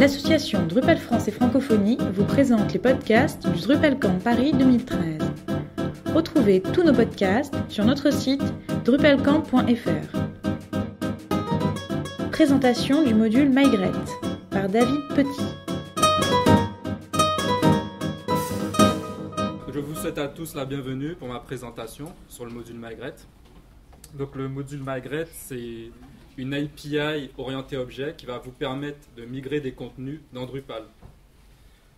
L'association Drupal France et Francophonie vous présente les podcasts du DrupalCamp Paris 2013. Retrouvez tous nos podcasts sur notre site drupalcamp.fr. Présentation du module Migrate par David Petit. Je vous souhaite à tous la bienvenue pour ma présentation sur le module Migrate. Donc le module Migrate, c'est une API orientée objet qui va vous permettre de migrer des contenus dans Drupal.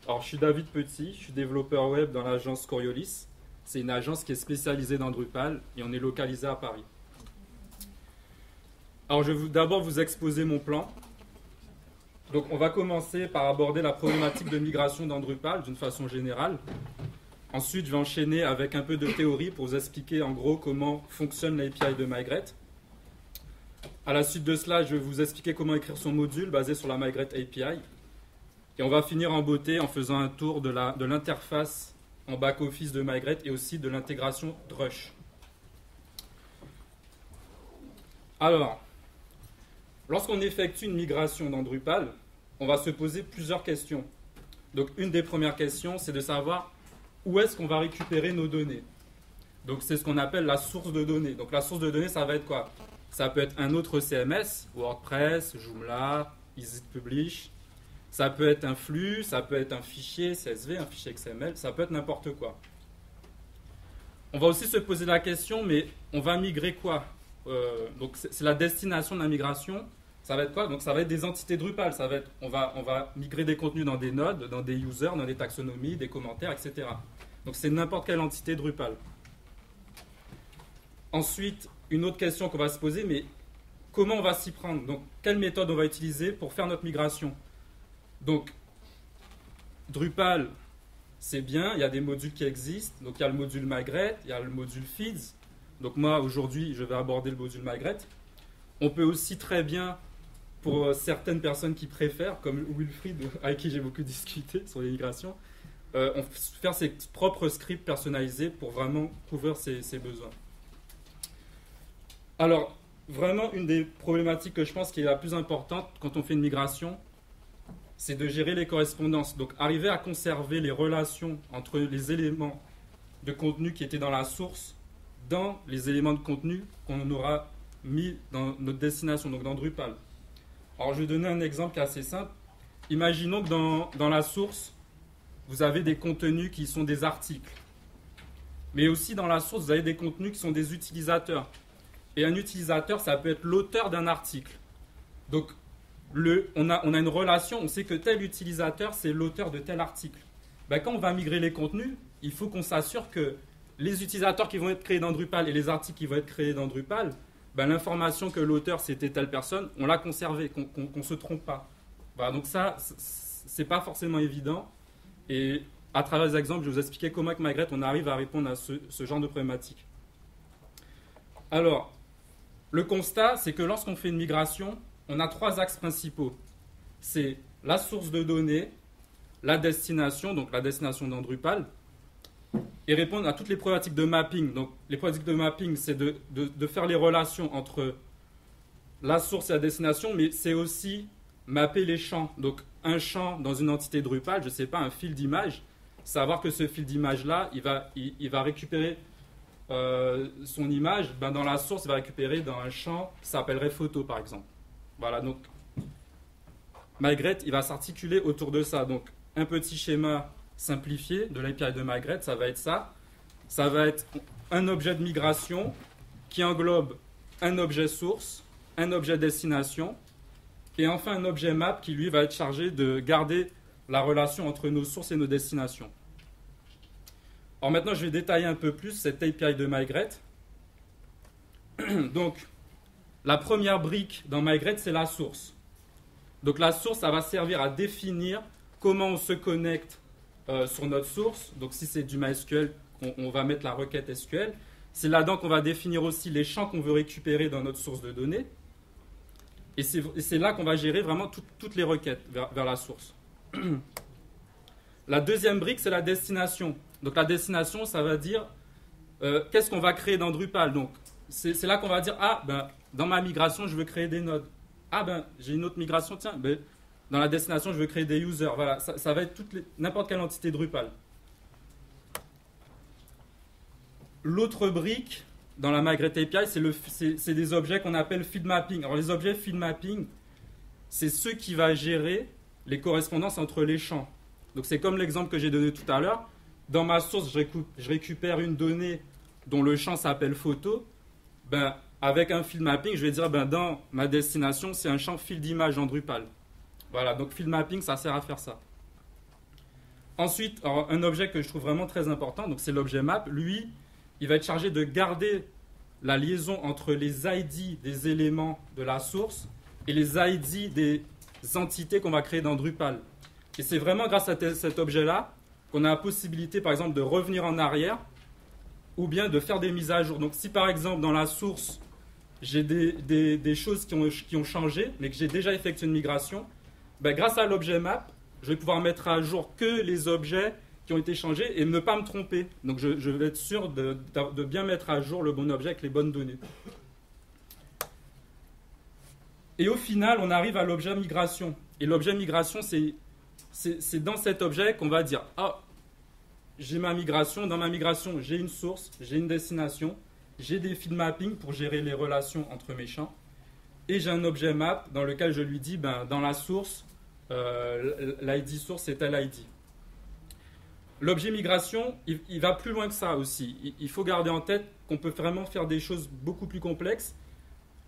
Alors, je suis David Petit, je suis développeur web dans l'agence Coriolis. C'est une agence qui est spécialisée dans Drupal et on est localisé à Paris. Alors, je vais d'abord vous exposer mon plan. Donc, on va commencer par aborder la problématique de migration dans Drupal d'une façon générale. Ensuite, je vais enchaîner avec un peu de théorie pour vous expliquer en gros comment fonctionne l'API de Migrate. À la suite de cela, je vais vous expliquer comment écrire son module basé sur la Migrate API. Et on va finir en beauté en faisant un tour de l'interface en back-office de Migrate et aussi de l'intégration Drush. Alors, lorsqu'on effectue une migration dans Drupal, on va se poser plusieurs questions. Donc, une des premières questions, c'est de savoir où est-ce qu'on va récupérer nos données. Donc, c'est ce qu'on appelle la source de données. Donc, la source de données, ça va être quoi? Ça peut être un autre CMS, WordPress, Joomla, EasyPublish. Ça peut être un flux, ça peut être un fichier CSV, un fichier XML, ça peut être n'importe quoi. On va aussi se poser la question, mais on va migrer quoi? Euh, Donc c'est la destination de la migration. Ça va être quoi? Donc ça va être des entités Drupal. Ça va être, on va, on va migrer des contenus dans des nodes, dans des users, dans des taxonomies, des commentaires, etc. Donc c'est n'importe quelle entité Drupal. Ensuite, une autre question qu'on va se poser, mais comment on va s'y prendre? Donc, quelle méthode on va utiliser pour faire notre migration? Donc, Drupal, c'est bien, il y a des modules qui existent. Donc, il y a le module Migrate, il y a le module Feeds. Donc, moi, aujourd'hui, je vais aborder le module Migrate. On peut aussi très bien, pour euh, certaines personnes qui préfèrent, comme Wilfried, avec qui j'ai beaucoup discuté sur les migrations, euh, faire ses propres scripts personnalisés pour vraiment couvrir ses besoins. Alors, vraiment, une des problématiques que je pense qui est la plus importante quand on fait une migration, c'est de gérer les correspondances. Donc, arriver à conserver les relations entre les éléments de contenu qui étaient dans la source dans les éléments de contenu qu'on aura mis dans notre destination, donc dans Drupal. Alors, je vais donner un exemple assez simple. Imaginons que dans, dans la source, vous avez des contenus qui sont des articles. Mais aussi dans la source, vous avez des contenus qui sont des utilisateurs. Et un utilisateur, ça peut être l'auteur d'un article. Donc, le, on, a, on a une relation, on sait que tel utilisateur, c'est l'auteur de tel article. Ben, quand on va migrer les contenus, il faut qu'on s'assure que les utilisateurs qui vont être créés dans Drupal et les articles qui vont être créés dans Drupal, ben, l'information que l'auteur c'était telle personne, on l'a conservée, qu'on ne se trompe pas. Voilà, donc ça, c'est pas forcément évident. Et à travers les exemples, je vais vous expliquer comment avec Migrate on arrive à répondre à ce, ce genre de problématique. Alors, le constat, c'est que lorsqu'on fait une migration, on a trois axes principaux. C'est la source de données, la destination, donc la destination dans Drupal, et répondre à toutes les problématiques de mapping. Donc, les problématiques de mapping, c'est de, faire les relations entre la source et la destination, mais c'est aussi mapper les champs. Donc, un champ dans une entité Drupal, je ne sais pas, un fil d'image, savoir que ce fil d'image-là, il va, il va récupérer euh, son image, ben dans la source, il va récupérer dans un champ qui s'appellerait photo, par exemple. Voilà, donc il va s'articuler autour de ça. Donc, un petit schéma simplifié de l'API de Migrate, ça va être ça. Ça va être un objet de migration qui englobe un objet source, un objet destination, et enfin un objet map qui, lui, va être chargé de garder la relation entre nos sources et nos destinations. Alors maintenant, je vais détailler un peu plus cette API de Migrate. Donc, la première brique dans Migrate, c'est la source. Donc la source, ça va servir à définir comment on se connecte euh, sur notre source. Donc si c'est du MySQL, on, va mettre la requête SQL. C'est là-dedans qu'on va définir aussi les champs qu'on veut récupérer dans notre source de données. Et c'est là qu'on va gérer vraiment toutes les requêtes vers la source. la deuxième brique, c'est la destination. Donc la destination, ça va dire euh, qu'est-ce qu'on va créer dans Drupal? Donc c'est là qu'on va dire ah ben dans ma migration je veux créer des nodes. Ah ben j'ai une autre migration tiens ben, Dans la destination, je veux créer des users. Voilà, ça, va être n'importe quelle entité Drupal. L'autre brique dans la Migrate API, c'est des objets qu'on appelle field mapping. Alors les objets field mapping, c'est ceux qui vont gérer les correspondances entre les champs. Donc c'est comme l'exemple que j'ai donné tout à l'heure. Dans ma source, je récupère une donnée dont le champ s'appelle photo. Ben, avec un field mapping, je vais dire ben, dans ma destination, c'est un champ field d'image en Drupal. Voilà, donc field mapping, ça sert à faire ça. Ensuite, un objet que je trouve vraiment très important, c'est l'objet map. Lui, il va être chargé de garder la liaison entre les ID des éléments de la source et les ID des entités qu'on va créer dans Drupal. Et c'est vraiment grâce à cet objet-là qu'on a la possibilité, par exemple, de revenir en arrière ou bien de faire des mises à jour. Donc si par exemple dans la source, j'ai des, choses qui ont, changé, mais que j'ai déjà effectué une migration, ben, grâce à l'objet map, je vais pouvoir mettre à jour que les objets qui ont été changés et ne pas me tromper. Donc je, vais être sûr de, bien mettre à jour le bon objet avec les bonnes données. Et au final, on arrive à l'objet migration. Et l'objet migration, c'est dans cet objet qu'on va dire, ah, j'ai ma migration. Dans ma migration, j'ai une source, j'ai une destination, j'ai des field mapping pour gérer les relations entre mes champs. Et j'ai un objet map dans lequel je lui dis, ben, dans la source, euh, l'ID source est tel ID. L'objet migration, il, va plus loin que ça aussi. Il, faut garder en tête qu'on peut vraiment faire des choses beaucoup plus complexes.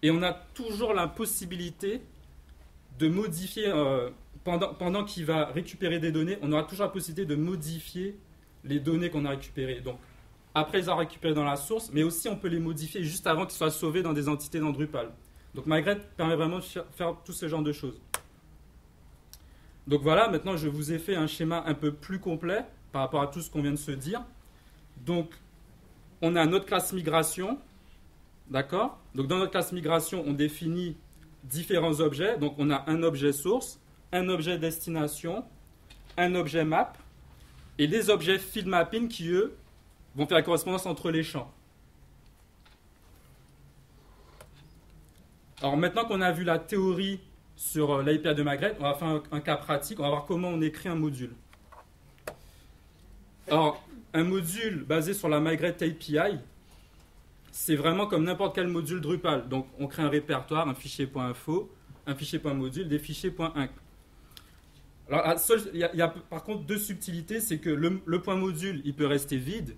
Et on a toujours la possibilité de modifier, euh, pendant, pendant qu'il va récupérer des données, on aura toujours la possibilité de modifier les données qu'on a récupérées. Donc, après les avoir récupérées dans la source, mais aussi on peut les modifier juste avant qu'ils soient sauvés dans des entités dans Drupal. Donc Migrate permet vraiment de faire tout ce genre de choses. Donc voilà, maintenant je vous ai fait un schéma un peu plus complet par rapport à tout ce qu'on vient de se dire. Donc on a notre classe migration, d'accord? Donc dans notre classe migration, on définit différents objets. Donc on a un objet source, un objet destination, un objet map, et les objets field mapping qui, eux, vont faire la correspondance entre les champs. Alors maintenant qu'on a vu la théorie sur euh, l'API de Magret, on va faire un, cas pratique, on va voir comment on écrit un module. Alors, un module basé sur la Migrate API, c'est vraiment comme n'importe quel module Drupal. Donc, on crée un répertoire, un fichier .info, un fichier .module, des fichiers .inc. Alors, il y, a, par contre deux subtilités, c'est que le, point module, il peut rester vide,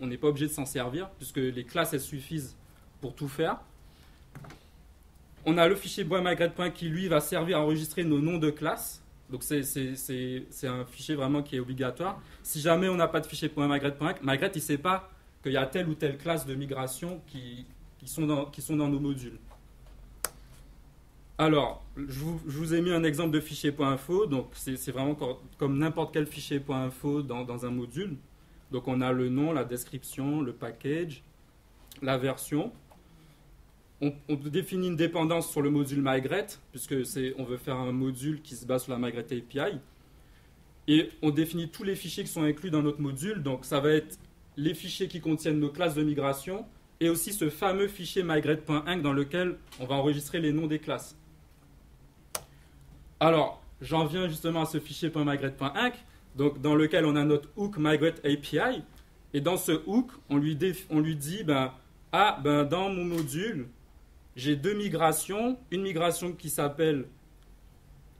on n'est pas obligé de s'en servir, puisque les classes, elles suffisent pour tout faire. On a le fichier qui, lui, va servir à enregistrer nos noms de classes. Donc, c'est un fichier vraiment qui est obligatoire. Si jamais on n'a pas de fichier .migrate. Migrate, il ne sait pas qu'il y a telle ou telle classe de migration qui sont dans nos modules. Alors, je vous, ai mis un exemple de fichier .info. Donc, c'est vraiment comme n'importe quel fichier .info dans, dans, un module. Donc, on a le nom, la description, le package, la version. On, définit une dépendance sur le module migrate, puisque on veut faire un module qui se base sur la migrate API. Et on définit tous les fichiers qui sont inclus dans notre module. Donc, ça va être les fichiers qui contiennent nos classes de migration et aussi ce fameux fichier migrate.inc dans lequel on va enregistrer les noms des classes. Alors, j'en viens justement à ce fichier .migrate.inc, donc dans lequel on a notre hook migrate API. Et dans ce hook, on lui, dit, ben, ah, ben, dans mon module, j'ai deux migrations, une migration qui s'appelle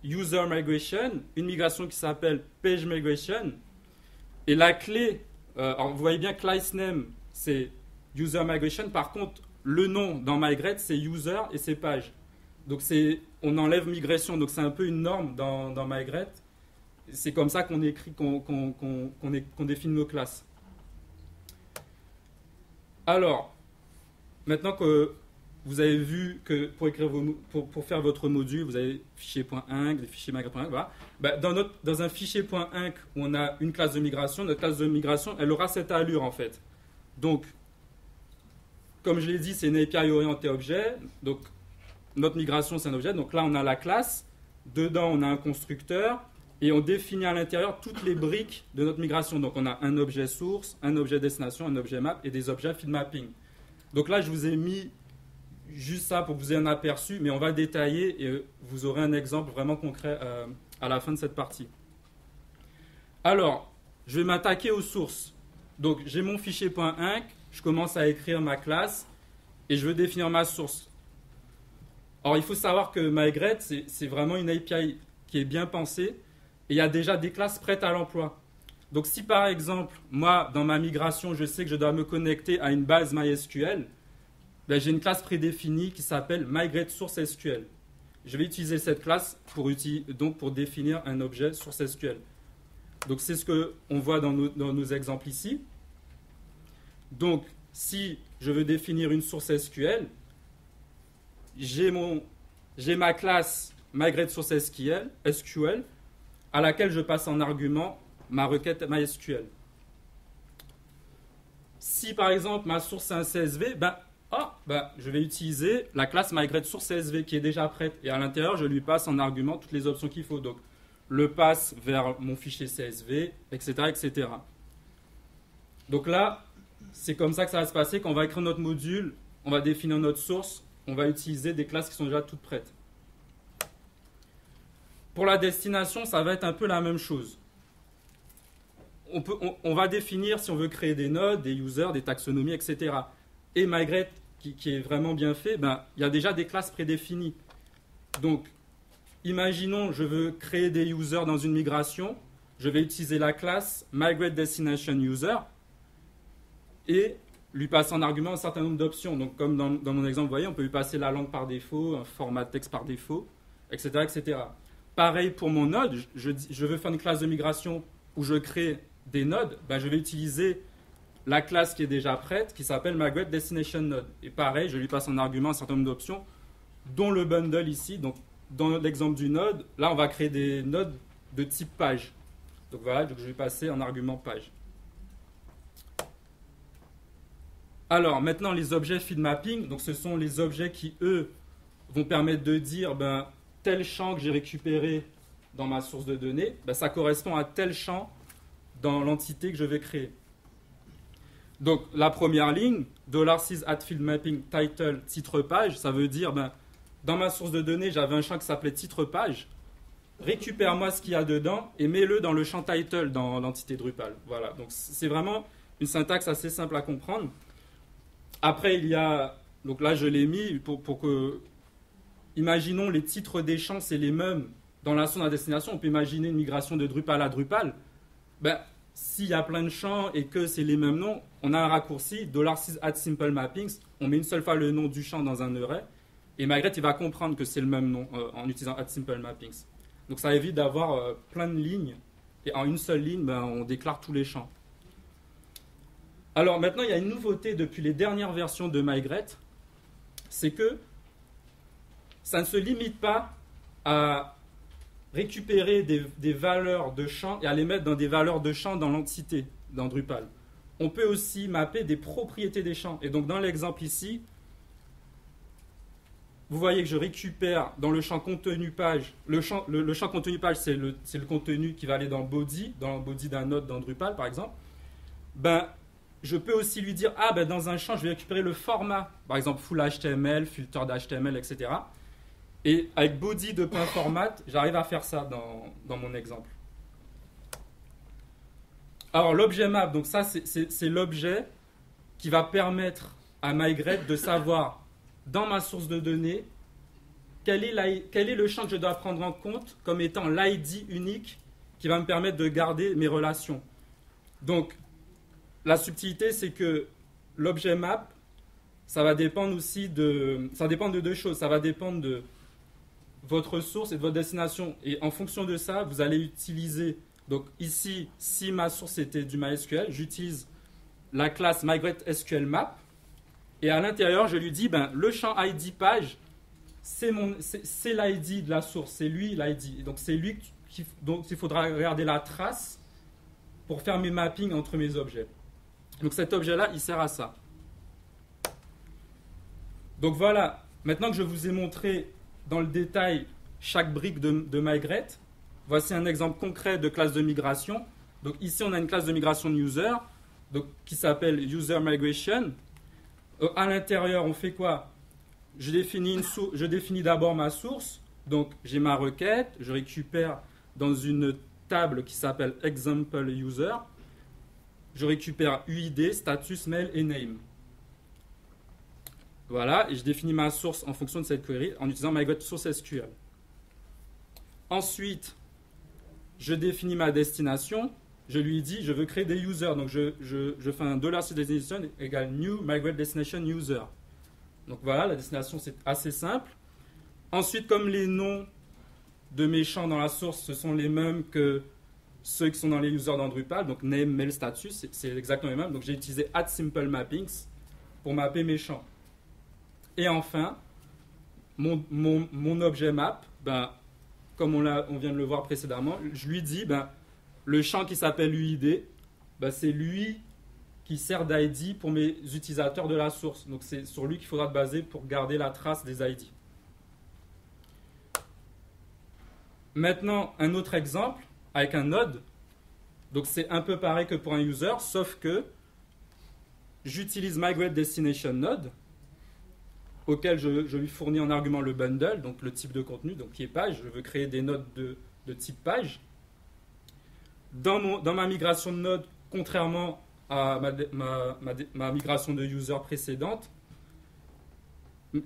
user migration, une migration qui s'appelle page migration. Et la clé, euh, vous voyez bien class name, c'est user migration. Par contre, le nom dans migrate, c'est user et c'est page. Donc c'est, on enlève migration, donc c'est un peu une norme dans, dans. C'est comme ça qu'on écrit, qu'on définit nos classes. Alors, maintenant que vous avez vu que pour, écrire pour, pour, faire votre module, vous avez fichier.inc, migrate.inc, voilà. Bah, dans, notre, dans un fichier.inc où on a une classe de migration, notre classe de migration, elle aura cette allure en fait. Donc, comme je l'ai dit, c'est une API orientée objet. Donc, notre migration, c'est un objet. Donc là, on a la classe. Dedans, on a un constructeur. Et on définit à l'intérieur toutes les briques de notre migration. Donc on a un objet source, un objet destination, un objet map et des objets field mapping. Donc là, je vous ai mis juste ça pour que vous ayez un aperçu, mais on va détailler et vous aurez un exemple vraiment concret euh, à la fin de cette partie. Alors, je vais m'attaquer aux sources. Donc, j'ai mon fichier .inc, je commence à écrire ma classe et je veux définir ma source. Alors, il faut savoir que Migrate, c'est vraiment une API qui est bien pensée et il y a déjà des classes prêtes à l'emploi. Donc, si par exemple, moi, dans ma migration, je sais que je dois me connecter à une base MySQL, ben, j'ai une classe prédéfinie qui s'appelle MigrateSourceSQL. Je vais utiliser cette classe pour, définir un objet SourceSQL. Donc c'est ce qu'on voit dans nos, exemples ici. Donc si je veux définir une source SQL, j'ai ma classe SQL, à laquelle je passe en argument ma requête MySQL. Si par exemple ma source est un CSV, ben ah, bah, je vais utiliser la classe MigrateSourceSV qui est déjà prête. Et à l'intérieur, je lui passe en argument toutes les options qu'il faut. Donc, le passe vers mon fichier CSV, etc., etc. Donc là, c'est comme ça que ça va se passer. Quand on va écrire notre module, on va définir notre source, on va utiliser des classes qui sont déjà toutes prêtes. Pour la destination, ça va être un peu la même chose. On, peut, on va définir si on veut créer des nodes, des users, des taxonomies, etc et Migrate qui, est vraiment bien fait, ben, il y a déjà des classes prédéfinies. Donc, imaginons, je veux créer des users dans une migration, je vais utiliser la classe Migrate Destination User et lui passer en argument un certain nombre d'options. Donc, comme dans, mon exemple, vous voyez, on peut lui passer la langue par défaut, un format texte par défaut, etc. etc. Pareil pour mon node, je, veux faire une classe de migration où je crée des nodes, ben, je vais utiliser la classe qui est déjà prête, qui s'appelle Migrate Destination Node. Et pareil, je lui passe en argument un certain nombre d'options, dont le bundle ici. Donc, dans l'exemple du node, là, on va créer des nodes de type page. Donc voilà, donc je vais passer en argument page. Alors, maintenant, les objets feed mapping, donc ce sont les objets qui, eux, vont permettre de dire, ben, tel champ que j'ai récupéré dans ma source de données, ben, ça correspond à tel champ dans l'entité que je vais créer. Donc la première ligne, $6 at field mapping title titre page, ça veut dire ben, dans ma source de données, j'avais un champ qui s'appelait titre page. Récupère-moi ce qu'il y a dedans et mets-le dans le champ title dans l'entité Drupal. Voilà. Donc c'est vraiment une syntaxe assez simple à comprendre. Après, il y a donc là je l'ai mis pour, que imaginons les titres des champs c'est les mêmes dans la source à destination. On peut imaginer une migration de Drupal à Drupal. Ben, s'il y a plein de champs et que c'est les mêmes noms, on a un raccourci, $6 add simple mappings, on met une seule fois le nom du champ dans un array, et Migrate, il va comprendre que c'est le même nom euh, en utilisant add simple mappings. Donc ça évite d'avoir euh, plein de lignes, et en une seule ligne, ben, on déclare tous les champs. Alors maintenant, il y a une nouveauté depuis les dernières versions de Migrate, c'est que ça ne se limite pas à récupérer des, valeurs de champ et à les mettre dans des valeurs de champ dans l'entité, dans Drupal. On peut aussi mapper des propriétés des champs. Et donc dans l'exemple ici, vous voyez que je récupère dans le champ contenu page, le champ, le, champ contenu page, c'est le, le, contenu qui va aller dans body, dans le body d'un node dans Drupal par exemple. Ben, je peux aussi lui dire, ah ben dans un champ, je vais récupérer le format, par exemple full HTML, filter d'HTML, etc. Et avec body de point format, j'arrive à faire ça dans, mon exemple. Alors l'objet map, donc ça c'est l'objet qui va permettre à Migrate de savoir dans ma source de données quel est, quel est le champ que je dois prendre en compte comme étant l'ID unique qui va me permettre de garder mes relations. Donc la subtilité c'est que l'objet map, ça va dépendre aussi de, ça dépend de deux choses. Ça va dépendre de votre source et de votre destination. Et en fonction de ça, vous allez utiliser. Donc ici, si ma source était du MySQL, j'utilise la classe MigrateSQLMap. Et à l'intérieur, je lui dis, ben, le champ ID page, c'est l'ID de la source, c'est lui l'ID. Donc c'est lui qui, donc il faudra regarder la trace pour faire mes mappings entre mes objets. Donc cet objet-là, il sert à ça. Donc voilà, maintenant que je vous ai montré dans le détail chaque brique de, de Migrate. Voici un exemple concret de classe de migration. Donc ici, on a une classe de migration de user donc, qui s'appelle user migration. Euh, à l'intérieur, on fait quoi? Je définis, définis d'abord ma source. Donc j'ai ma requête, je récupère dans une table qui s'appelle example user, je récupère UID, status, mail et name. Voilà, et je définis ma source en fonction de cette query en utilisant MyGetSourceSQL. Ensuite, je définis ma destination. Je lui dis, je veux créer des users. Donc, je, je, fais un destination égale new migrate destination user. Donc voilà, la destination, c'est assez simple. Ensuite, comme les noms de mes champs dans la source, ce sont les mêmes que ceux qui sont dans les users dans Drupal, donc name, mail, status, c'est exactement les mêmes. Donc j'ai utilisé add simple mappings pour mapper mes champs. Et enfin, mon, mon, objet map, ben, comme on, on, vient de le voir précédemment, je lui dis, ben, le champ qui s'appelle UID, ben, c'est lui qui sert d'ID pour mes utilisateurs de la source. Donc c'est sur lui qu'il faudra baser pour garder la trace des ID. Maintenant, un autre exemple avec un node. Donc c'est un peu pareil que pour un user, sauf que j'utilise MigrateDestination node auquel je, lui fournis en argument le bundle, donc le type de contenu, donc qui est page. Je veux créer des nodes de, type page. Dans, ma migration de node, contrairement à ma, migration de user précédente,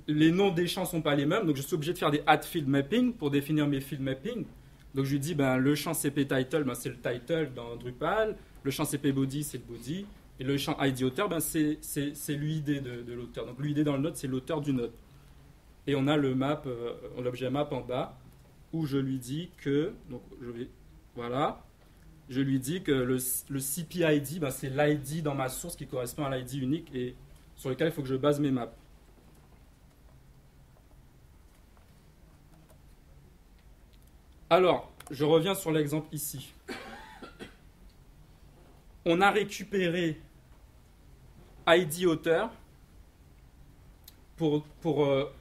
les noms des champs ne sont pas les mêmes, donc je suis obligé de faire des add field mapping pour définir mes field mapping. Donc je lui dis, ben, le champ CP title, ben, c'est le title dans Drupal, le champ CP body, c'est le body, et le champ ID auteur, ben, c'est l'UID de, l'auteur. Donc l'UID dans le node, c'est l'auteur du node. Et on a le map, euh, l'objet map en bas, où je lui dis que, je vais, voilà, je lui dis que le, le CPID, ben, c'est l'ID dans ma source qui correspond à l'ID unique et sur lequel il faut que je base mes maps. Alors, je reviens sur l'exemple ici on a récupéré ID auteur pour, euh,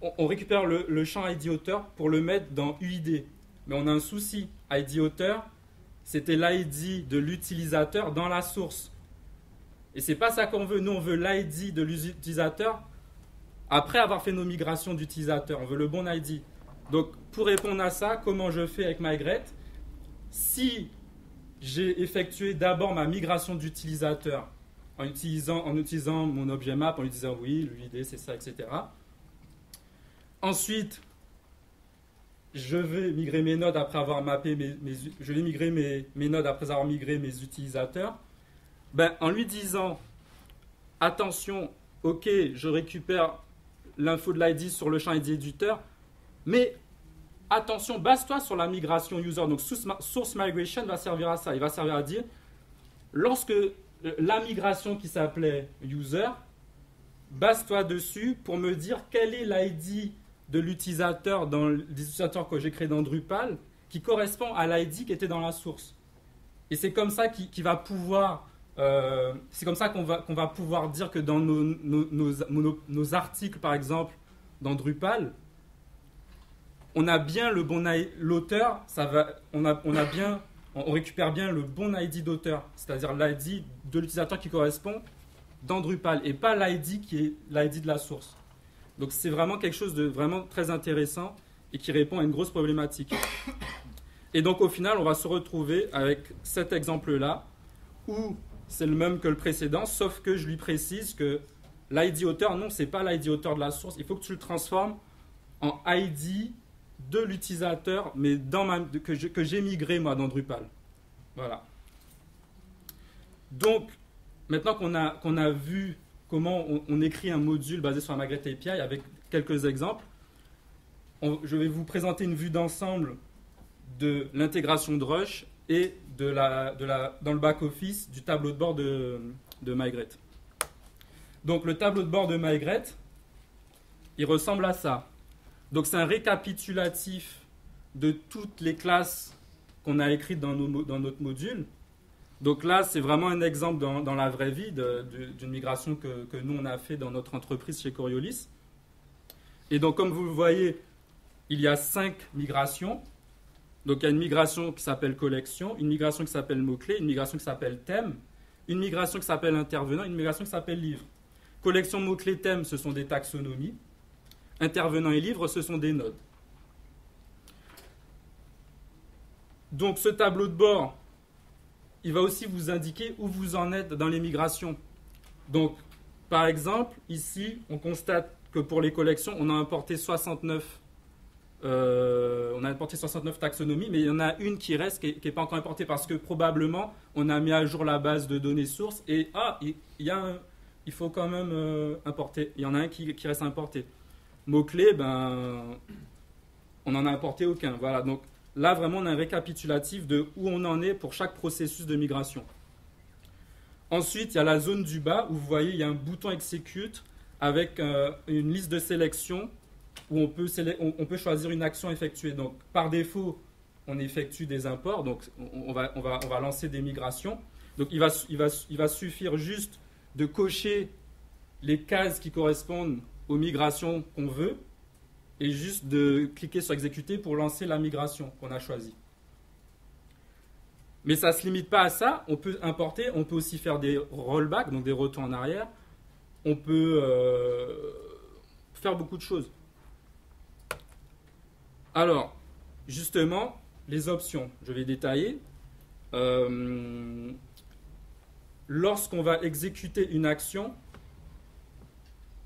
on, récupère le, champ ID auteur pour le mettre dans UID. Mais on a un souci. ID auteur, c'était l'ID de l'utilisateur dans la source. Et c'est pas ça qu'on veut. Nous, on veut l'ID de l'utilisateur après avoir fait nos migrations d'utilisateurs. On veut le bon ID. Donc, pour répondre à ça, comment je fais avec Migrate Si j'ai effectué d'abord ma migration d'utilisateur en utilisant, mon objet map, en lui disant oui, l'UID c'est ça, etc. Ensuite, je vais migrer mes nodes après avoir mappé mes, je vais migrer mes, mes, nodes après avoir migré mes utilisateurs. Ben, en lui disant attention, ok, je récupère l'info de l'ID sur le champ ID éditeur, mais attention, base-toi sur la migration user. Donc, source migration va servir à ça. Il va servir à dire, lorsque euh, la migration qui s'appelait user, base-toi dessus pour me dire quel est l'ID de l'utilisateur dans l'utilisateur que j'ai créé dans Drupal qui correspond à l'ID qui était dans la source. Et c'est comme ça qu'il va pouvoir, euh, c'est comme ça qu'on va, qu'on va pouvoir dire que dans nos, nos articles, par exemple, dans Drupal, on a bien le bon l'auteur, on a, bien, récupère bien le bon ID d'auteur, c'est-à-dire l'ID de l'utilisateur qui correspond dans Drupal et pas l'ID qui est l'ID de la source. Donc c'est vraiment quelque chose de vraiment très intéressant et qui répond à une grosse problématique. Et donc au final, on va se retrouver avec cet exemple-là où c'est le même que le précédent, sauf que je lui précise que l'ID auteur, non, c'est pas l'ID auteur de la source. Il faut que tu le transformes en ID de l'utilisateur, mais que, j'ai migré moi dans Drupal. Voilà. Donc, maintenant qu'on a, vu comment on, écrit un module basé sur la Magret API avec quelques exemples, je vais vous présenter une vue d'ensemble de l'intégration de Rush et de la, dans le back-office du tableau de bord de, de. Donc le tableau de bord de Migrate, il ressemble à ça. Donc c'est un récapitulatif de toutes les classes qu'on a écrites dans, notre module. Donc là, c'est vraiment un exemple dans, la vraie vie d'une migration que, que, nous, on a fait dans notre entreprise chez Coriolis. Et donc, comme vous le voyez, il y a cinq migrations. Donc, il y a une migration qui s'appelle collection, une migration qui s'appelle mot-clé, une migration qui s'appelle thème, une migration qui s'appelle intervenant, une migration qui s'appelle livre. Collection, mot-clé, thème, ce sont des taxonomies. Intervenant et livre, ce sont des nodes. Donc ce tableau de bord, il va aussi vous indiquer où vous en êtes dans les migrations. Donc, par exemple, ici, on constate que pour les collections, on a importé 69, euh, on a importé 69 taxonomies, mais il y en a une qui reste, qui n'est pas encore importée, parce que probablement, on a mis à jour la base de données sources, et ah, il, y a il faut quand même euh, importer. Il y en a un qui, qui reste importé. Mots-clés, ben, on n'en a importé aucun. Voilà, donc Là, vraiment, on a un récapitulatif de où on en est pour chaque processus de migration. Ensuite, il y a la zone du bas où vous voyez, il y a un bouton execute avec euh, une liste de sélection où on peut, on, peut, choisir une action effectuée. Donc, par défaut, on effectue des imports, donc on, va, on, va, on va, lancer des migrations. Donc, il va, il, va, il va suffire juste de cocher les cases qui correspondent aux migrations qu'on veut et juste de cliquer sur exécuter pour lancer la migration qu'on a choisie. Mais ça ne se limite pas à ça, on peut importer, on peut aussi faire des rollbacks, donc des retours en arrière, on peut euh, faire beaucoup de choses. Alors, justement, les options, je vais détailler. Euh, lorsqu'on va exécuter une action,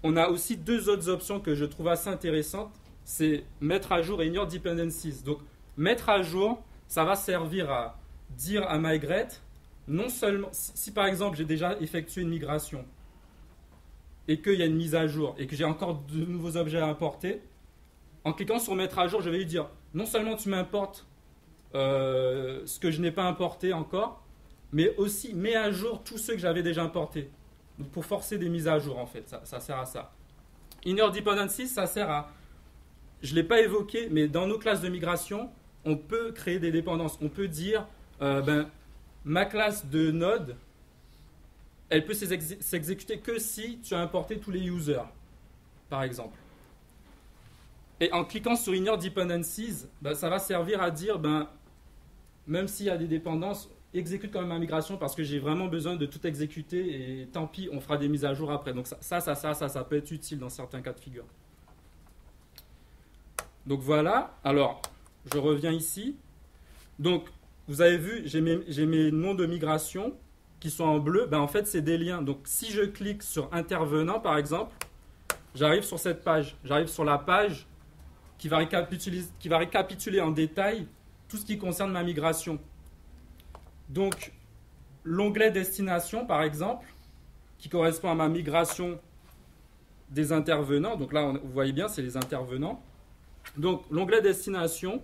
on a aussi deux autres options que je trouve assez intéressantes c'est mettre à jour et ignore dependencies. Donc, mettre à jour, ça va servir à dire à Migrate, non seulement, si, par exemple j'ai déjà effectué une migration et qu'il y a une mise à jour et que j'ai encore de nouveaux objets à importer, en cliquant sur mettre à jour, je vais lui dire, non seulement tu m'importes euh, ce que je n'ai pas importé encore, mais aussi mets à jour tous ceux que j'avais déjà importés. Pour forcer des mises à jour en fait, ça, sert à ça. Inner dependencies, ça sert à je ne l'ai pas évoqué, mais dans nos classes de migration, on peut créer des dépendances. On peut dire, euh, ben, ma classe de node, elle peut s'exécuter que si tu as importé tous les users, par exemple. Et en cliquant sur Inner Dependencies, ben, ça va servir à dire, ben, même s'il y a des dépendances, exécute quand même ma migration parce que j'ai vraiment besoin de tout exécuter et tant pis, on fera des mises à jour après. Donc ça, ça, ça, ça, ça, peut être utile dans certains cas de figure. Donc voilà, alors je reviens ici. Donc vous avez vu, j'ai mes, noms de migration qui sont en bleu. Ben, en fait, c'est des liens. Donc si je clique sur intervenant, par exemple, j'arrive sur cette page. J'arrive sur la page qui va récapituler en détail tout ce qui concerne ma migration. Donc l'onglet destination, par exemple, qui correspond à ma migration des intervenants. Donc là, vous voyez bien, c'est les intervenants. Donc, l'onglet destination,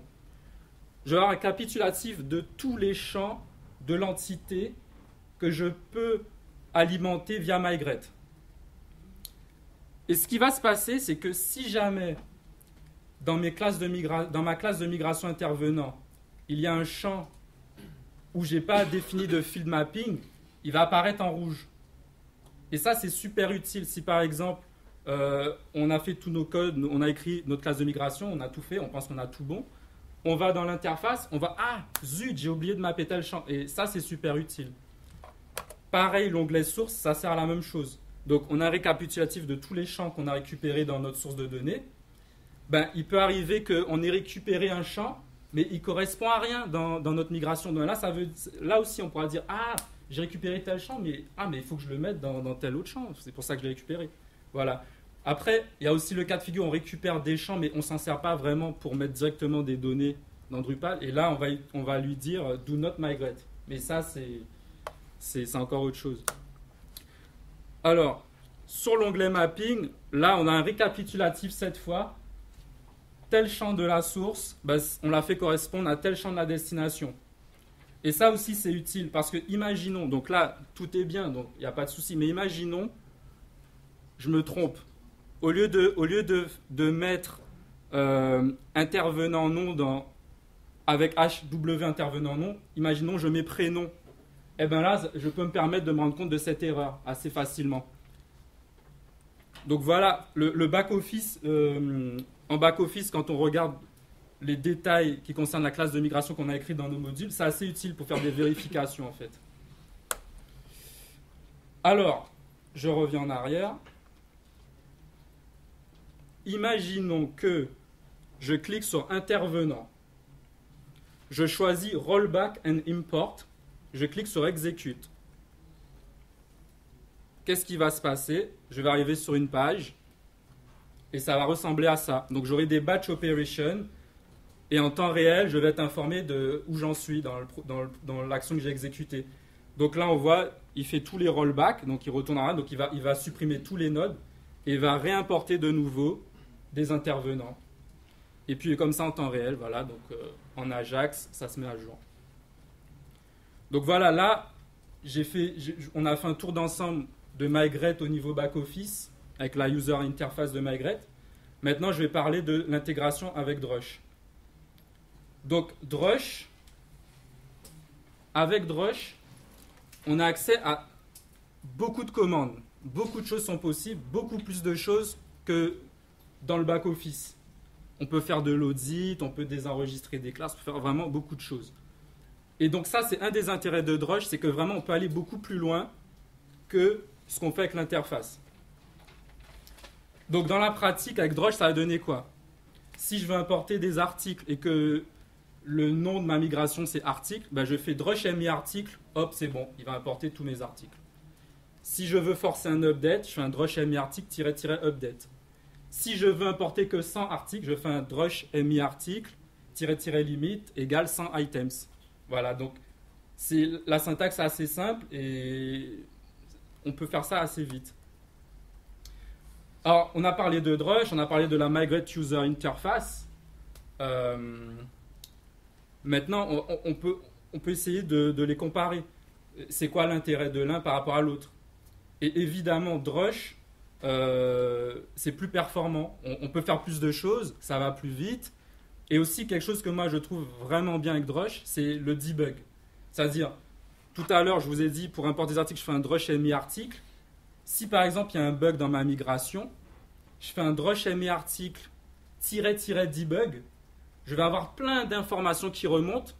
je vais avoir un récapitulatif de tous les champs de l'entité que je peux alimenter via Migrate. Et ce qui va se passer, c'est que si jamais dans ma classe de migration intervenant, il y a un champ où je n'ai pas défini de field mapping, il va apparaître en rouge. Et ça, c'est super utile. Si par exemple, euh, on a fait tous nos codes, on a écrit notre classe de migration, on a tout fait, on pense qu'on a tout bon. On va dans l'interface, on va Ah, zut, j'ai oublié de mapper tel champ. Et ça, c'est super utile. Pareil, l'onglet source, ça sert à la même chose. Donc, on a un récapitulatif de tous les champs qu'on a récupérés dans notre source de données. Ben, il peut arriver qu'on ait récupéré un champ, mais il correspond à rien dans, notre migration. Donc là, ça veut, là aussi, on pourra dire Ah, j'ai récupéré tel champ, mais, ah, mais il faut que je le mette dans, tel autre champ. C'est pour ça que je l'ai récupéré. Voilà. Après, il y a aussi le cas de figure, on récupère des champs, mais on ne s'en sert pas vraiment pour mettre directement des données dans Drupal. Et là, on va, on va lui dire do not migrate. Mais ça, c'est encore autre chose. Alors, sur l'onglet mapping, là, on a un récapitulatif cette fois. Tel champ de la source, bah, on l'a fait correspondre à tel champ de la destination. Et ça aussi, c'est utile parce que imaginons, donc là, tout est bien, donc il n'y a pas de souci, mais imaginons, je me trompe au lieu de, au mettre euh, intervenant nom dans, avec HW intervenant nom, imaginons je mets prénom. Et eh bien là, je peux me permettre de me rendre compte de cette erreur assez facilement. Donc voilà, le, back-office, euh, en back-office, quand on regarde les détails qui concernent la classe de migration qu'on a écrit dans nos modules, c'est assez utile pour faire des vérifications en fait. Alors, je reviens en arrière. imaginons que je clique sur intervenant. Je choisis rollback and import. Je clique sur execute. Qu'est-ce qui va se passer? Je vais arriver sur une page et ça va ressembler à ça. Donc j'aurai des batch operations et en temps réel, je vais être informé de où j'en suis dans, l'action que j'ai exécutée. Donc là, on voit, il fait tous les rollbacks, donc il retournera, donc il va, il va supprimer tous les nodes et va réimporter de nouveau des intervenants. Et puis comme ça en temps réel, voilà, donc euh, en Ajax, ça se met à jour. Donc voilà, là, j'ai fait, on a fait un tour d'ensemble de Migrate au niveau back-office avec la user interface de Migrate. Maintenant, je vais parler de l'intégration avec Drush. Donc, Drush, avec Drush, on a accès à beaucoup de commandes. Beaucoup de choses sont possibles, beaucoup plus de choses que dans le back-office. On peut faire de l'audit, on peut désenregistrer des classes, on peut faire vraiment beaucoup de choses. Et donc ça, c'est un des intérêts de Drush, c'est que vraiment on peut aller beaucoup plus loin que ce qu'on fait avec l'interface. Donc dans la pratique, avec Drush, ça va donner quoi? Si je veux importer des articles et que le nom de ma migration c'est article, ben je fais drush mi article, hop c'est bon, il va importer tous mes articles. Si je veux forcer un update, je fais un drush mi article update. Si je veux importer que 100 articles, je fais un drush mi article limit égale 100 items. Voilà, donc c'est la syntaxe est assez simple et on peut faire ça assez vite. Alors, on a parlé de Drush, on a parlé de la Migrate User Interface. Euh, maintenant, on, peut, essayer de, les comparer. C'est quoi l'intérêt de l'un par rapport à l'autre? Et évidemment, Drush, euh, c'est plus performant. On, on, peut faire plus de choses, ça va plus vite. Et aussi, quelque chose que moi je trouve vraiment bien avec Drush, c'est le debug. C'est-à-dire, tout à l'heure, je vous ai dit, pour importer des articles, je fais un drush mi article. Si par exemple, il y a un bug dans ma migration, je fais un drush mi article debug, je vais avoir plein d'informations qui remontent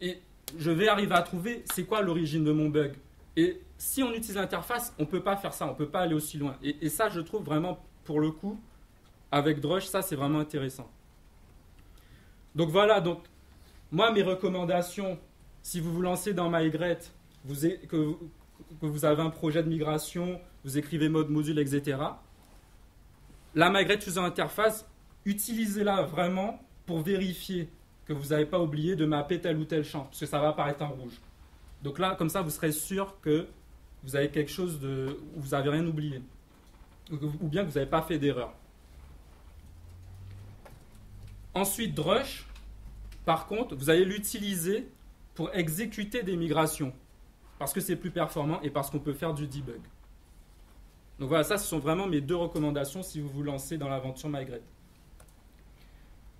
et je vais arriver à trouver c'est quoi l'origine de mon bug. Et si on utilise l'interface, on ne peut pas faire ça, on ne peut pas aller aussi loin. Et, ça, je trouve vraiment, pour le coup, avec Drush, ça, c'est vraiment intéressant. Donc voilà, donc moi, mes recommandations si vous vous lancez dans Migrate, vous, que, vous avez un projet de migration, vous écrivez mode module, etc., la Migrate User Interface, utilisez-la vraiment pour vérifier que vous n'avez pas oublié de mapper tel ou tel champ, parce que ça va apparaître en rouge. Donc là, comme ça, vous serez sûr que vous avez quelque chose de... vous n'avez rien oublié. Ou bien que vous n'avez pas fait d'erreur. Ensuite, Drush, par contre, vous allez l'utiliser pour exécuter des migrations. Parce que c'est plus performant et parce qu'on peut faire du debug. Donc voilà, ça, ce sont vraiment mes deux recommandations si vous vous lancez dans l'aventure Migrate.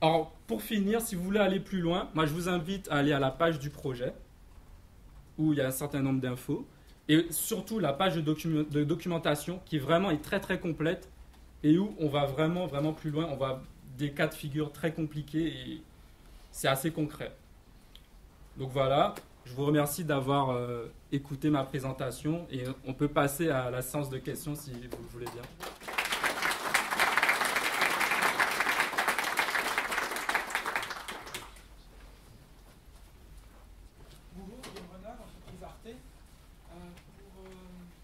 Alors, pour finir, si vous voulez aller plus loin, moi, je vous invite à aller à la page du projet, où il y a un certain nombre d'infos, et surtout la page de, documentation, qui vraiment est très très complète, et où on va vraiment vraiment plus loin. On va des cas de figure très compliqués, et c'est assez concret. Donc voilà, je vous remercie d'avoir euh, écouté ma présentation et on peut passer à la séance de questions si vous le voulez bien. Bonjour, Renard, entreprise Arte. Euh, pour, euh,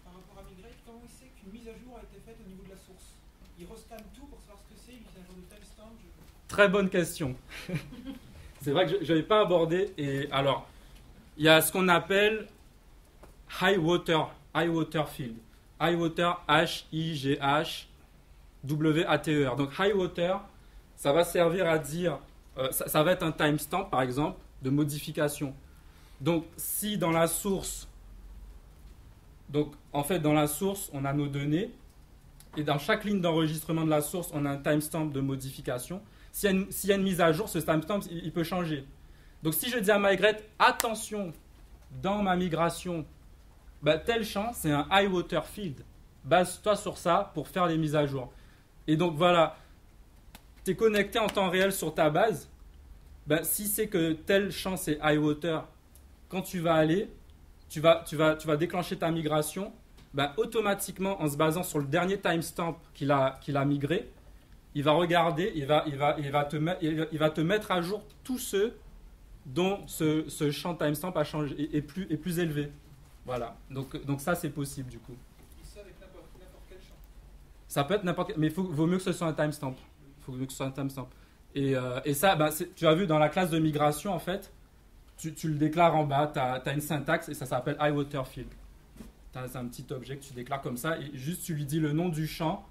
par rapport à Migrate, comment il sait qu'une mise à jour a été faite au niveau de la source? Il rescanne tout pour savoir ce que c'est, il mise à jour de timestamp Très bonne question. c'est vrai que je n'avais pas abordé. Et alors, il y a ce qu'on appelle high water, high water field. High water, H-I-G-H, W-A-T-E-R. Donc, high water, ça va servir à dire, euh, ça, va être un timestamp, par exemple, de modification. Donc, si dans la source, donc en fait, dans la source, on a nos données, et dans chaque ligne d'enregistrement de la source, on a un timestamp de modification. S'il y, a une mise à jour, ce timestamp, il, peut changer. Donc si je dis à Migrate, attention, dans ma migration, bah, tel champ, c'est un high water field. Base-toi sur ça pour faire les mises à jour. Et donc voilà, tu es connecté en temps réel sur ta base. Bah, si c'est que tel champ, c'est high water, quand tu vas aller, tu vas, tu vas, tu vas déclencher ta migration. Bah, automatiquement, en se basant sur le dernier timestamp qu'il a, a migré, il va regarder, il va, il va, il va, te, il va te mettre à jour tous ceux dont ce, ce champ timestamp a changé, est, est plus, est plus élevé. Voilà, donc, donc ça c'est possible du coup. Et ça avec n'importe quel champ. Ça peut être n'importe quel, mais il vaut mieux que ce soit un timestamp. Il faut mieux que ce soit un timestamp. Et, euh, et ça, bah, tu as vu dans la classe de migration, en fait, tu, tu le déclares en bas, tu as, une syntaxe et ça s'appelle iWaterField. Tu as un petit objet que tu déclares comme ça et juste tu lui dis le nom du champ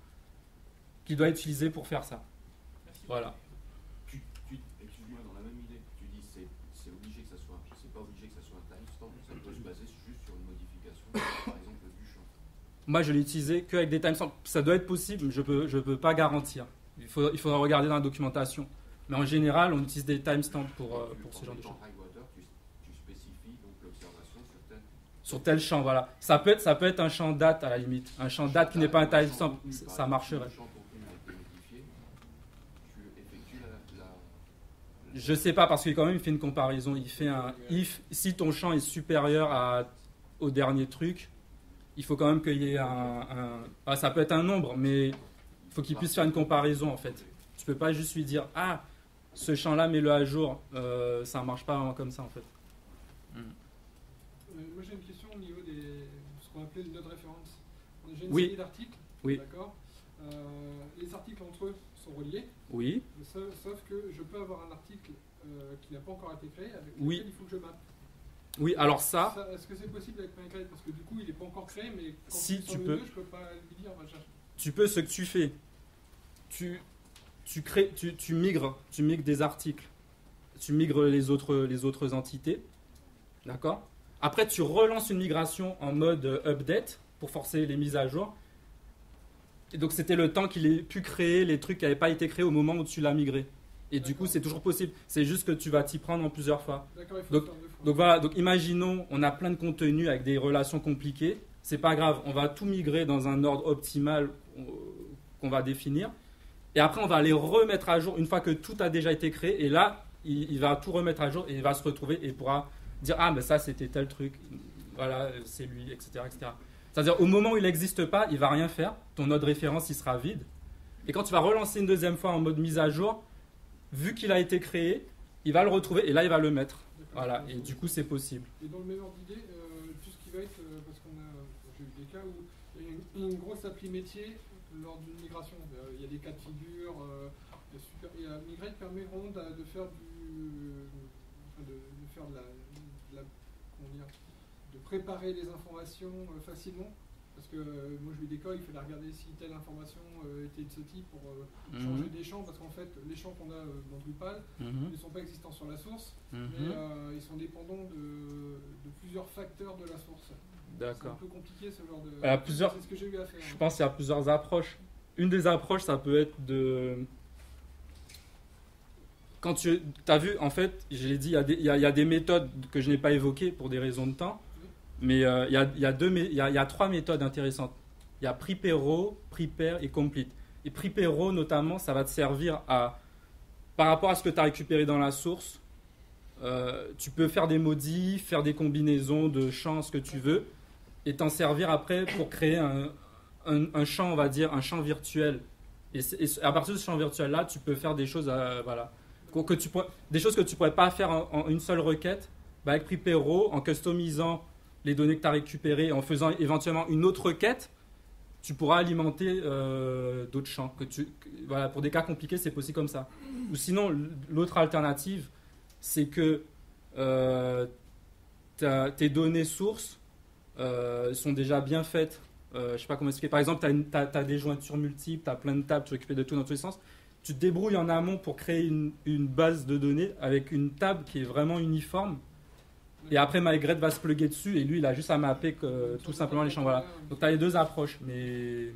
qu'il doit utiliser pour faire ça. Merci. Voilà. Tu, tu, excuse-moi, dans la même idée, tu dis c'est, c'est obligé que ça soit, c'est pas obligé que ça soit un timestamp, ça peut se baser juste sur une modification, par exemple du champ. Moi, je l'ai utilisé qu'avec des timestamps. Ça doit être possible, mais je peux, je peux pas garantir. Il, faudra regarder dans la documentation. Mais en général, on utilise des timestamps pour, euh, pour ce en genre de choses. sur tel. Champ, voilà. Ça peut être, ça peut être un champ date à la limite. Un champ date qui n'est pas un timestamp, ça marcherait. Je sais pas parce qu'il quand même fait une comparaison. Il fait un if si ton champ est supérieur au dernier truc, il faut quand même qu'il y ait un, un- ah, ça peut être un nombre, mais il faut qu'il puisse faire une comparaison en fait. Tu peux pas juste lui dire ah ce champ-là mets-le à jour. Euh, ça marche pas vraiment comme ça en fait. Euh, moi j'ai une question au niveau des ce qu'on appelait le node référence. J'ai une Oui. série d'articles, Oui. d'accord Euh, Les articles entre eux sont reliés, Oui. sauf, sauf que je peux avoir un article euh, qui n'a pas encore été créé avec Oui. lequel il faut que je mappe. Oui. Alors ça, Est-ce que c'est possible avec Minecraft Parce que du coup il n'est pas encore créé, mais quand Si, tu peux. 2, je peux pas lui dire on va le chercher. tu peux ce que tu fais. Tu tu crées, tu, tu migres, tu migres des articles, tu migres les autres, les autres entités, d'accord? Après, tu relances une migration en mode euh, update pour forcer les mises à jour. Et donc, c'était le temps qu'il ait pu créer les trucs qui n'avaient pas été créés au moment où tu l'as migré. Et du coup, c'est toujours possible. C'est juste que tu vas t'y prendre en plusieurs fois. D'accord, il faut Donc- faire. Donc voilà, imaginons, on a plein de contenus avec des relations compliquées. C'est pas grave, on va tout migrer dans un ordre optimal euh, qu'on va définir. Et après, on va les remettre à jour une fois que tout a déjà été créé. Et là, il, il va tout remettre à jour et il va se retrouver et pourra dire Ah, mais ça, c'était tel truc. Voilà, c'est lui, etc. etc. C'est-à-dire, au moment où il n'existe pas, il va rien faire. Ton node référence, il sera vide. Et quand tu vas relancer une deuxième fois en mode mise à jour, vu qu'il a été créé, il va le retrouver et là, il va le mettre. Voilà, et du coup, c'est possible. Et dans le même ordre d'idée, euh, tout ce qui va être, euh, parce qu'on a, eu des cas où il y a une, grosse appli métier lors d'une migration. Euh, Il y a des cas de figure. euh, super, et, euh, Migrate permet de, faire du, de, faire la, de la- comment dire, de préparer les informations euh, facilement. Parce que euh, moi, je lui cas, il fallait regarder si telle information euh, était de ce type pour euh, changer des champs, parce qu'en fait, les champs qu'on a dans Drupal Mhm. ne sont pas existants sur la source mais Mhm. euh, ils sont dépendants de, de plusieurs facteurs de la source. C'est un D'accord. peu compliqué ce genre de. Plusieurs- C'est ce que j'ai eu à faire. Je pense qu'il y a plusieurs approches. Une des approches, ça peut être de. Quand tu as vu, en fait, je l'ai dit, il y, a des- il y a- il y a des méthodes que je n'ai pas évoquées pour des raisons de temps, mais euh, il, y a, y a y a- trois méthodes intéressantes. Il y a Preparo, Prepare et Complete. Et Preparo, notamment, ça va te servir à, par rapport à ce que tu as récupéré dans la source, euh, tu peux faire des modifs, faire des combinaisons de champs, ce que tu veux, et t'en servir après pour créer un, un, un champ, on va dire, un champ virtuel. Et, à partir de ce champ virtuel-là, tu peux faire des choses, euh, voilà, que, tu pourrais- des choses que tu pourrais pas faire en, une seule requête. Bah, avec Preparo, en customisant les données que tu as récupérées, en faisant éventuellement une autre requête, tu pourras alimenter euh, d'autres champs. Que tu, voilà, pour des cas compliqués, c'est possible comme ça. Ou sinon, l'autre alternative, c'est que euh, tes données sources euh, sont déjà bien faites. Je sais pas comment expliquer. Par exemple, tu as, des jointures multiples, tu as plein de tables, tu occupes de tout dans tous les sens. Tu te débrouilles en amont pour créer une base de données avec une table qui est vraiment uniforme. Et après, Migrate va se plugger dessus et lui, il a juste à mapper que, tout simplement les champs. Voilà. Donc, tu as les deux approches, mais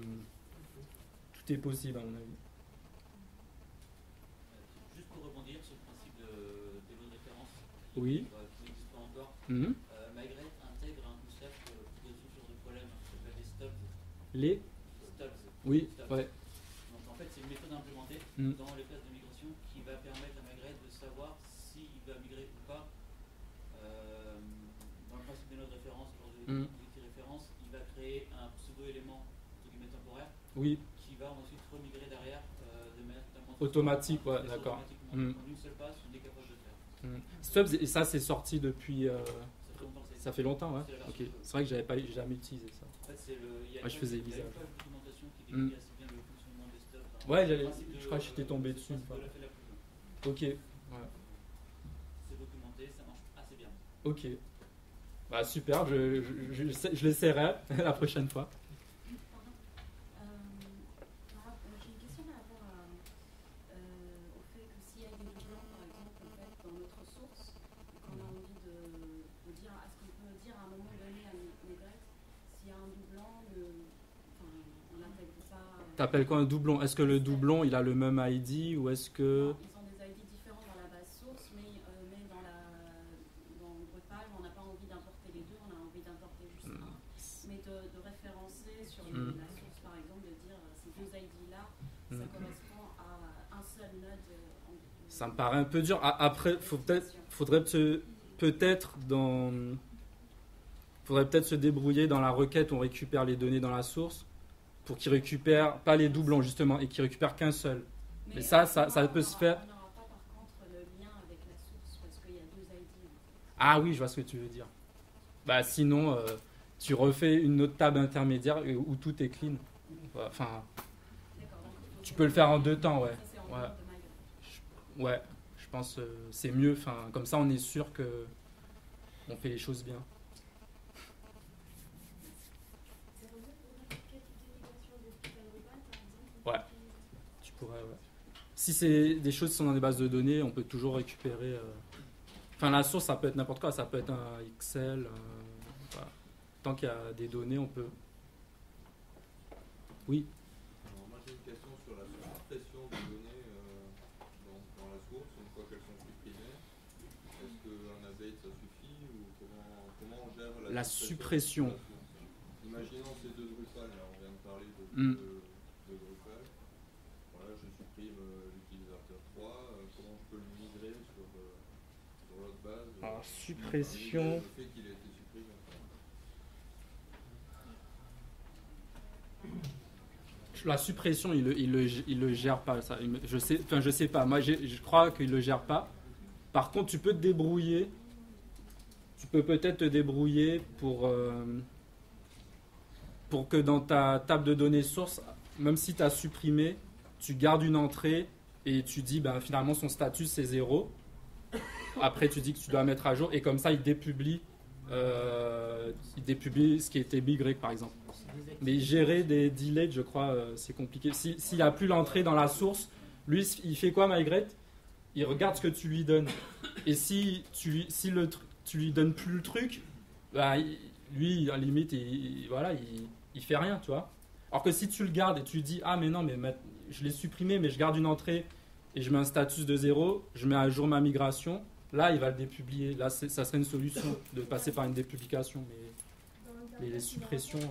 tout est possible à mon avis. Juste pour rebondir sur le principe de, lots de référence Oui. qui n'existe pas encore, Mhm. euh, Migrate intègre un concept qui résout ce genre de problème qui s'appelle les stubs. Les Stubs. Oui, Stubs. ouais. Donc en fait, c'est une méthode implémentée Mm. dans les classes de migration qui va permettre à Migrate de savoir s'il va migrer ou pas. Euh, dans le principe des notes de Mm. référence, il va créer un pseudo-élément temporaire Oui. qui va ensuite remigrer derrière euh, de manière totalement Automatique, ouais, d'accord. automatiquement. Mm. En une seule passe, on est capable de le faire. Stubbs, et ça c'est sorti depuis. euh, Ça fait longtemps ouais. C'est la Ok. version. C'est vrai que j'avais pas jamais utilisé ça. En fait, c'est le. Il y a Ouais, je faisais y a qui Mm. assez bien le fonctionnement des stubs. Ouais, je crois que j'étais tombé le dessus de la. Ok. Ouais. C'est documenté, ça marche assez bien. Ok. Bah super, je, je, je, l'essaierai la prochaine fois. T'appelles quoi un doublon? Est-ce que le doublon il a le même ID ou est-ce que ont des ID différents dans la base source, mais, euh, mais dans, la, dans Drupal, on n'a pas envie d'importer les deux, on a envie d'importer juste Hmm. un. Mais de, de référencer sur Mm. la source, par exemple, de dire euh, ces deux ID-là, ça Mm. correspond à un seul node. euh, en- Ça me paraît un peu dur. Après, faut peut-être, faudrait peut-être dans. Faudrait peut-être se débrouiller dans la requête où on récupère les données dans la source pour qu'il récupère pas les doublons justement et qu'il récupère qu'un seul. Mais ça, ça- peut se faire. Ah oui, je vois ce que tu veux dire. Bah sinon, euh, tu refais une autre table intermédiaire où tout est clean. Enfin, tu peux le faire en deux temps, Ouais. Ouais, je pense euh, c'est mieux. Enfin, comme ça, on est sûr que on fait les choses bien. Ouais. Tu pourrais, ouais. Si c'est des choses qui sont dans des bases de données, on peut toujours récupérer. euh, Enfin, la source, ça peut être n'importe quoi. Ça peut être un Excel. Tant qu'il y a des données, on peut. Oui. Alors, moi j'ai une question sur la suppression des données euh, dans, dans la source, une fois qu'elles sont supprimées. Est-ce qu'un update ça suffit ou comment, comment on gère la, suppression. Imaginons ces deux Drupal, là on vient de parler de, Mm. de, de Drupal. Voilà, je supprime euh, l'utilisateur 3, euh, comment je peux le migrer sur, euh, sur l'autre base Alors, malgré suppression. Le fait qu'il ait été supprimé. La suppression, il le, il le, il le gère pas. Ça. Je sais, enfin, je sais pas. Moi, je crois qu'il le gère pas. Par contre, tu peux te débrouiller. Tu peux peut-être te débrouiller pour, euh, pour que dans ta table de données source, même si tu as supprimé, tu gardes une entrée et tu dis ben, finalement son statut c'est zéro. Après, tu dis que tu dois mettre à jour et comme ça, il dépublie, euh, dépublie ce qui était Big Rig par exemple. Mais gérer des delays, je crois, euh, c'est compliqué. Si- S'il n'y a plus l'entrée dans la source, lui, il fait quoi, Migrate Il regarde ce que tu lui donnes. Et si tu, si le, tu lui donnes plus le truc, bah, il- lui, à la limite, il, il- voilà, il, il fait rien, tu vois. Alors que si tu le gardes et tu dis, ah, mais non, mais ma- je l'ai supprimé, mais je garde une entrée et je mets un status de zéro, je mets à jour ma migration, là, il va le dépublier. Là, ça serait une solution de passer par une dépublication. Mais les, les suppressions. euh,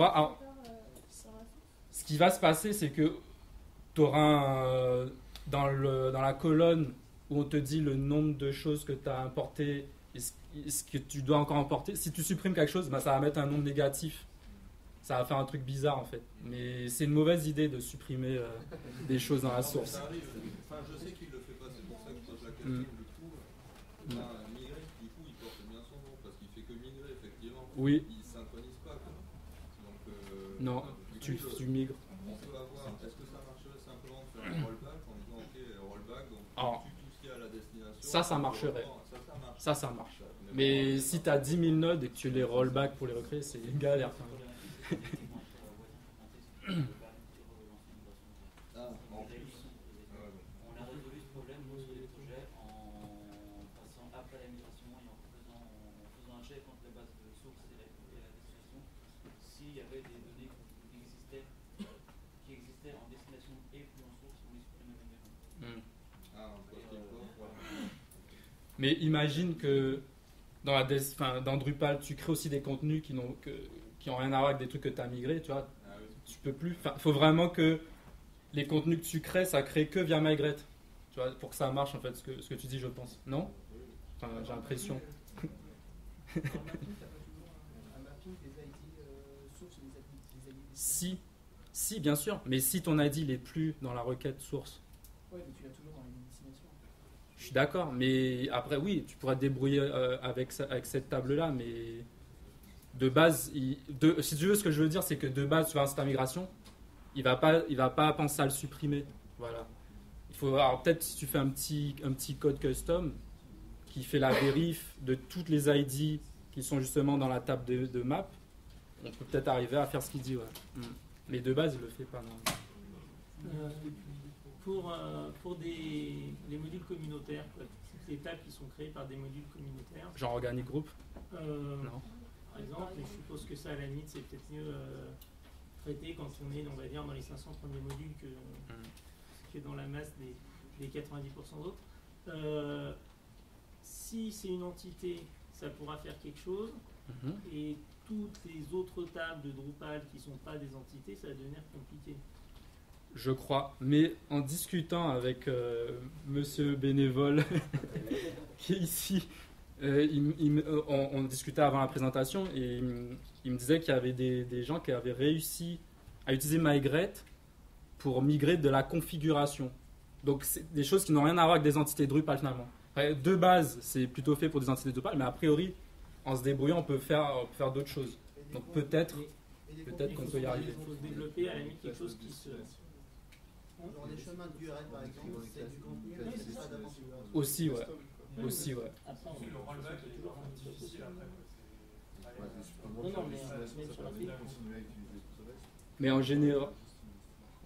euh, alors, la source ce qui va se passer, c'est que tu auras dans, le, dans la colonne où on te dit le nombre de choses que tu as importées et ce, et ce que tu dois encore importer? Si tu supprimes quelque chose, bah, ça va mettre un nombre négatif. Ça va faire un truc bizarre en fait. Mais c'est une mauvaise idée de supprimer euh, des choses dans la Non, source. ça arrive. Enfin, je sais qu'il le fait pas, c'est pour ça que je pose la question. Mm. Du coup, migrer, du coup, il porte bien son nom parce qu'il fait que migrer, effectivement. Oui. Il synchronise pas. Quoi. Donc, euh, Non, tu, tu migres. on peut avoir. Est-ce que ça marcherait simplement de faire un rollback en disant ok, rollback, donc Alors, tu tue tout ce qu'il y a à la destination. ça, ça marcherait. Ça, ça marche. Mais si tu as 10 000 nodes et que tu les rollback pour les recréer, c'est une galère. quand mais imagine que dans, Drupal, tu crées aussi des contenus qui n'ont qui ont rien à voir avec des trucs que tu as migrés, tu vois. Ah tu peux plus. Il faut vraiment que les contenus que tu crées, ça crée que via Migrate. Tu vois, pour que ça marche, en fait, ce que, tu dis, je pense. Non? J'ai l'impression. si, si, bien sûr. Mais si ton ID n'est plus dans la requête source. Ouais, mais tu l'as toujours dans d'accord. Mais après, oui, tu pourras te débrouiller euh, avec, avec cette table-là, mais de base, si tu veux, ce que je veux dire, c'est que de base, tu vas à migration, il va pas, il va pas penser à le supprimer. Voilà. Il faut, peut-être si tu fais un petit, un petit code custom qui fait la vérif de toutes les ID qui sont justement dans la table de, map, on peut peut-être arriver à faire ce qu'il dit. Mm. Mais de base, il le fait pas. Euh, pour, euh, pour des, des modules communautaires, quoi, toutes les tables qui sont créées par des modules communautaires, Genre organic group euh, Non. par exemple, mais je suppose que ça, à la limite, c'est peut-être mieux euh, traité quand on est, on va dire, dans les 500 premiers modules que, que dans la masse des, des 90% d'autres. Euh, si c'est une entité, ça pourra faire quelque chose, Mhm. et toutes les autres tables de Drupal qui sont pas des entités, ça va devenir compliqué. Je crois. Mais en discutant avec euh, monsieur bénévole qui est ici, euh, il il euh, on, on discutait avant la présentation et il, me- il me disait qu'il y avait des, des gens qui avaient réussi à utiliser Migrate pour migrer de la configuration. Donc c'est des choses qui n'ont rien à voir avec des entités Drupal finalement. De base, c'est plutôt fait pour des entités Drupal, mais a priori, en se débrouillant, on peut faire, on peut faire d'autres choses. Donc peut-être, peut-être Il qu'on peut y arriver. Il faut développer à la limite quelque chose qui se. Genre les chemins d'URL par exemple, c'est du contenu, c'est pas. Aussi, ouais. Aussi, ouais. Le rollback est difficile après. mais de en général,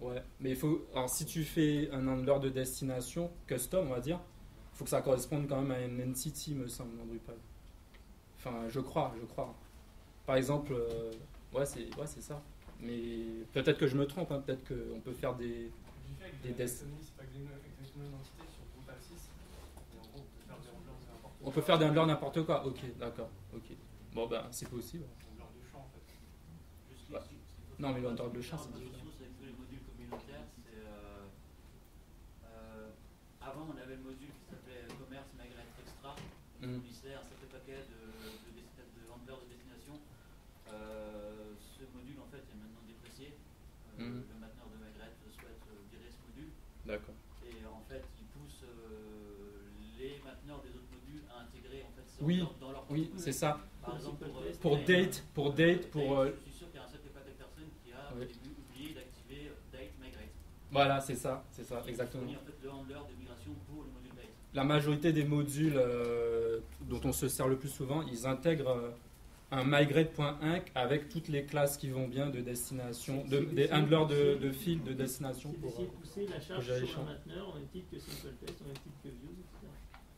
ouais. Mais il faut. Alors, si tu fais un handler de destination custom, on va dire, il faut que ça corresponde quand même à une entity, me semble, dans Drupal. Enfin, je crois, je crois. Par exemple, euh, ouais, c'est ouais, c'est ça. Mais peut-être que je me trompe, hein, peut-être qu'on peut faire des. Du fait que Des la des- taxonomie, c'est pas exactement une entité sur Drupal 6, et en gros, on peut faire des handlers n'importe quoi. Ok, d'accord. Ok. Bon, ben, c'est possible. champ Ouais. faut Non, mais le savoir, handler de que c'est différent. euh, euh, avant, on avait le module qui s'appelait Commerce Migrate Extra, qui fournissait un certain paquet de, de, de handlers de destination. Euh, ce module, en fait, est maintenant déprécié. Euh, Mm. Le mainteneur de Migrate souhaite euh, virer ce module. D'accord. Et en fait, il pousse euh, les mainteneurs des autres modules à intégrer en fait, ces Oui, handlers dans leur Oui, c'est ça. Par exemple, pour, euh, Pour Date, pour date, pour. euh, Je suis sûr qu'il y a un sacré paquet de personnes qui a Oui. oublié d'activer Date Migrate. Voilà, c'est ça, c'est ça, Qui exactement. en fait le handler de migration pour le module Date. la majorité des modules euh, dont on se sert le plus souvent, ils intègrent un migrate.inc avec toutes les classes qui vont bien de destination, de, C'est- des c'est- handlers de, c'est- de fil de destination C'est pour. de pousser la charge gérer les sur champs. un mainteneur même titre que Simple Test, même titre que Views, etc.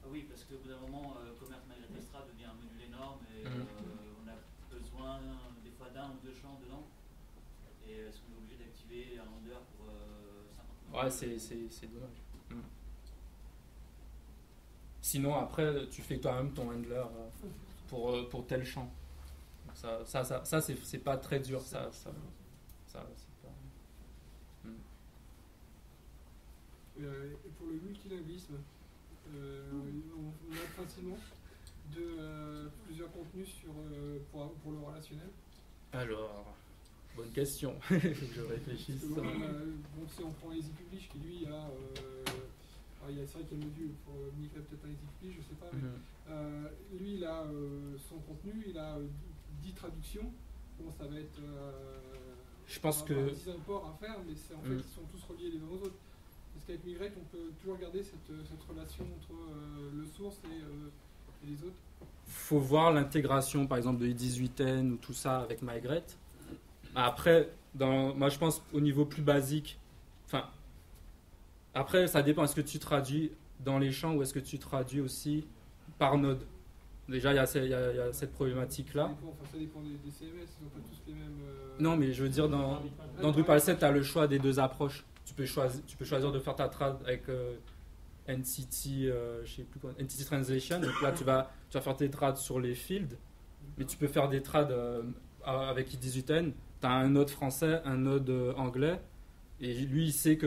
Ah oui, parce qu'au bout d'un moment, euh, Commerce Migrate Extra devient un module énorme et Mhm. euh, on a besoin des fois d'un ou deux champs dedans. Et est-ce qu'on est obligé d'activer un handler pour euh, 50 Ouais, c'est, c'est, c'est dommage. Mm. Sinon, après, tu fais toi-même ton handler euh, pour, euh, pour tel champ. Ça, ça, ça, ça c'est, c'est pas très dur. Ça, ça, ça, c'est pas... Mm. Euh, et pour le multilinguisme, euh, on, a facilement de, euh, plusieurs contenus sur, euh, pour, pour le relationnel. Alors, bonne question. Faut que je réfléchisse. Bon, euh, bon, si on prend Easy Publish, qui lui a. Euh, alors, il y a, c'est vrai qu'il y a le module pour euh, migrer peut-être Easy Publish, je sais pas, mais Mhm. euh, lui il a euh, son contenu, il a euh, 10 traductions. Bon, ça va être. euh, Je pense que- 10 imports à faire, mais c'est en fait, Mhm. ils sont tous reliés les uns aux autres. Parce qu'avec Migrate, on peut toujours garder cette, cette relation entre euh, le source et, euh, et les autres. faut voir l'intégration, par exemple, de i18n ou tout ça avec Migrate. Après, dans, moi, je pense au niveau plus basique. Enfin, après, ça dépend. Est-ce que tu traduis dans les champs ou est-ce que tu traduis aussi par node? Déjà, il y, a ce- il y a- il y a cette problématique-là. Ça enfin, ça dépend des, des CMS, ils n'ont pas tous les mêmes. euh, Non, mais je veux dire, dans, dans Drupal 7, tu as le choix des deux approches. Tu peux choisir, tu peux choisir de faire ta trad avec euh, NCT, euh, je sais plus quoi, NCT Translation. Donc là, tu vas, tu vas faire tes trades sur les fields, mais tu peux faire des trades euh, avec i18n. Tu as un node français, un node anglais, et lui, il sait que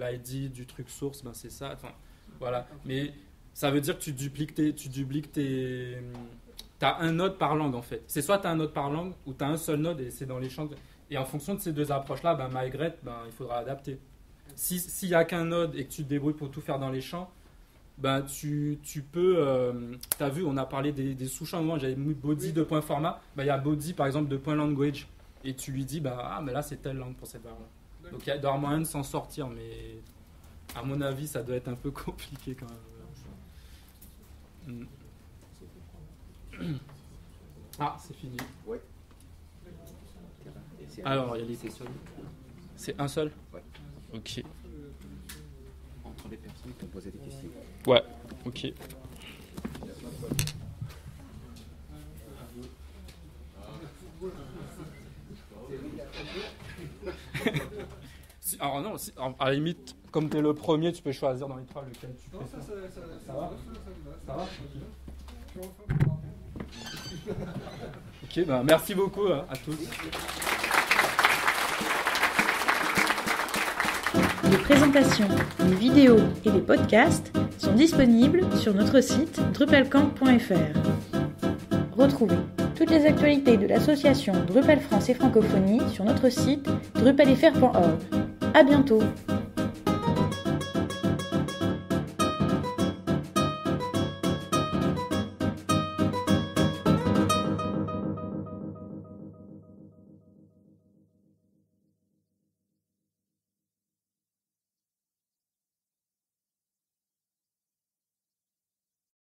l'ID du truc source, ben, c'est ça. Enfin, voilà. Mais ça veut dire que tu dupliques tes, tu dupliques tes, as un node par langue en fait. C'est soit tu as un node par langue ou tu as un seul node et c'est dans les champs. de- Et en fonction de ces deux approches-là, ben, migrate, ben, il faudra adapter. Si- S'il n'y a qu'un node et que tu te débrouilles pour tout faire dans les champs, ben, tu, tu peux. tu as vu, on a parlé des, des sous-champs. Moi, j'avais mis body de point format. Ben, Il y a body par exemple de point language. Et tu lui dis, bah, ah, mais là c'est telle langue pour cette variable. Donc il y a moyen de s'en sortir, mais à mon avis, ça doit être un peu compliqué quand même. Mm. Ah, c'est fini. Ouais. Alors, il y a les C'est seul. C'est un seul? Ouais. Ok. Entre les personnes qui ont posé des questions. Ouais, ok. Alors non, à la limite, comme tu es le premier, tu peux choisir dans les trois lequel tu fais ça, ça. ça, ça, Ça va Ça va Ok, ben merci beaucoup hein, à tous. Les présentations, les vidéos et les podcasts sont disponibles sur notre site drupalcamp.fr. Retrouvez toutes les actualités de l'association Drupal France et Francophonie sur notre site drupalfr.org. À bientôt!